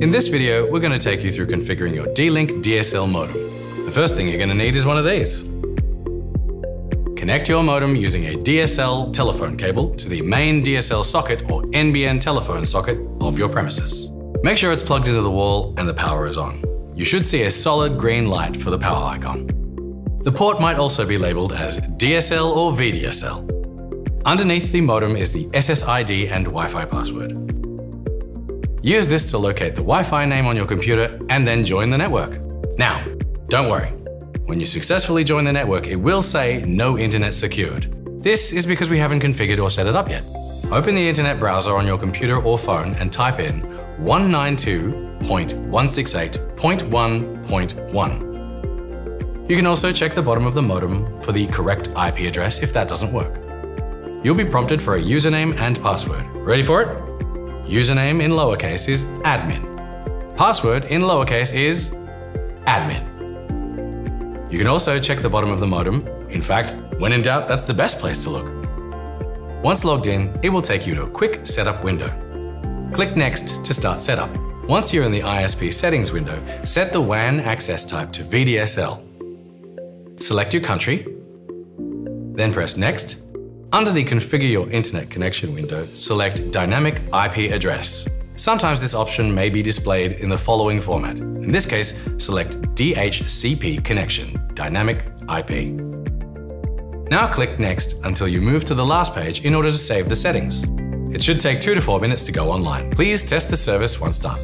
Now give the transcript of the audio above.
In this video, we're going to take you through configuring your D-Link DSL modem. The first thing you're going to need is one of these. Connect your modem using a DSL telephone cable to the main DSL socket or NBN telephone socket of your premises. Make sure it's plugged into the wall and the power is on. You should see a solid green light for the power icon. The port might also be labeled as DSL or VDSL. Underneath the modem is the SSID and Wi-Fi password. Use this to locate the Wi-Fi name on your computer and then join the network. Now, don't worry. When you successfully join the network, it will say no internet secured. This is because we haven't configured or set it up yet. Open the internet browser on your computer or phone and type in 192.168.1.1. You can also check the bottom of the modem for the correct IP address if that doesn't work. You'll be prompted for a username and password. Ready for it? Username in lowercase is admin. Password in lowercase is admin. You can also check the bottom of the modem. In fact, when in doubt, that's the best place to look. Once logged in, it will take you to a quick setup window. Click Next to start setup. Once you're in the ISP settings window, set the WAN access type to VDSL. Select your country, then press Next under the Configure your internet connection window, select Dynamic IP Address. Sometimes this option may be displayed in the following format. In this case, select DHCP Connection, Dynamic IP. Now click Next until you move to the last page in order to save the settings. It should take 2 to 4 minutes to go online. Please test the service once done.